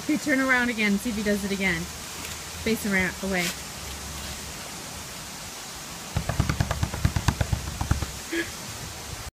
Okay, turn around again. See if he does it again. Face around away.